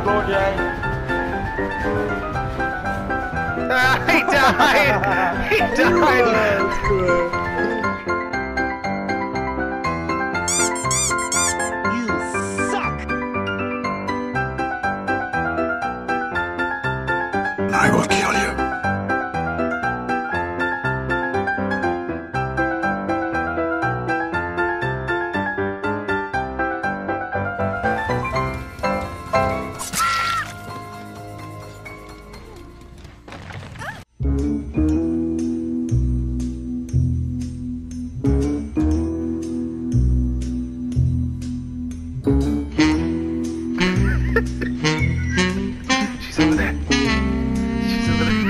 upload he died! he died! Oh, She's over there. She's over there.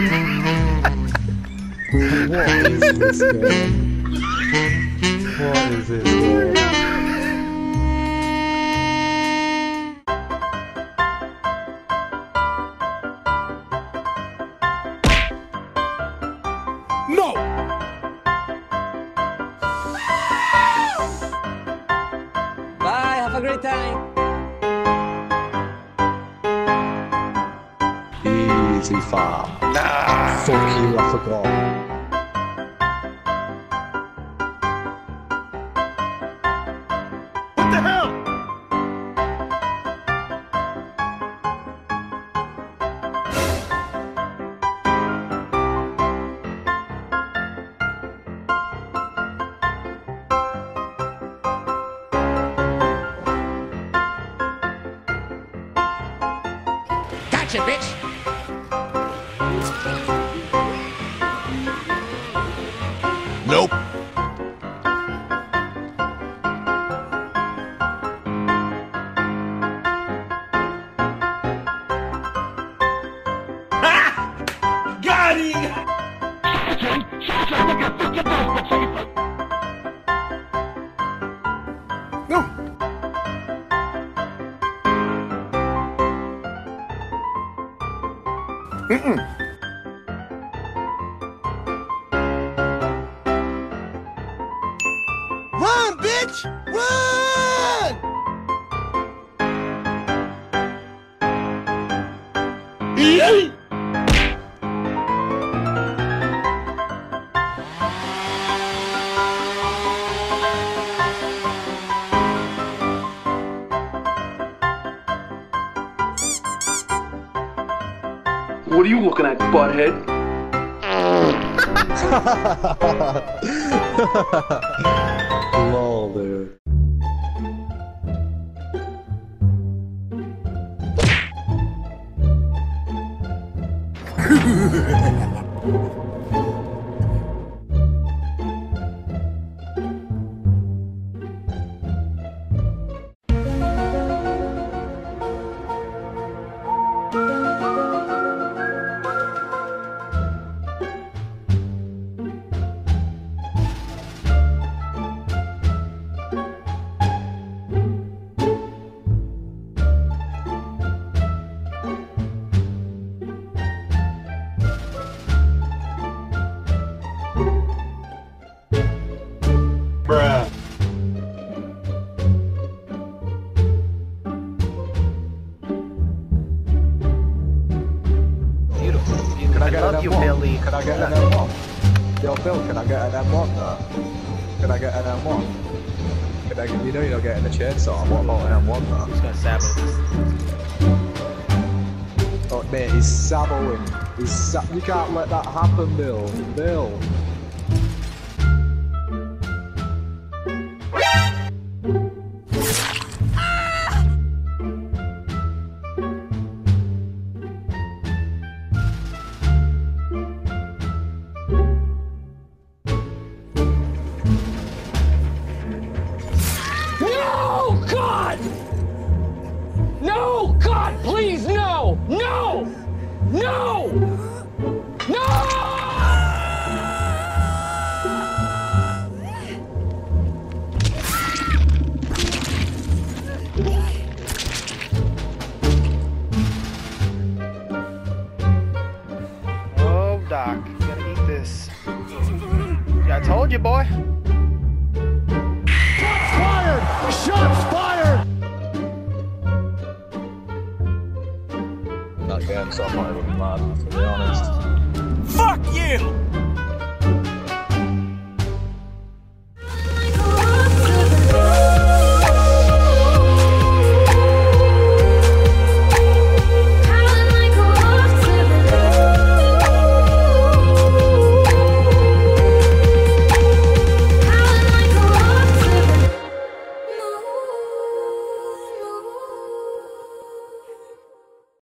What is this game? What is this game? No! Bye, have a great time! Easy far. Fuck you, I forgot. What the hell? Gotcha, bitch! Nope. No. Mm-mm. Bitch! Run! Yeet! What are you looking at, butthead? Ha ha ha ha. Can I get an M1? Yo, Bill, can I get an M1 though? Can I get an M1? Can I, get, you know you're not getting a chainsaw. What about an M1 though? He's gonna sabo. Oh, mate, he's saboing. He's sa- you can't let that happen, Bill. Bill. No! God, please, no! No! No! No! Oh, Doc, you gotta eat this. Yeah, I told you, boy. Shots Fired! Shots fired! Game, so I'm mad, to be honest. Fuck you!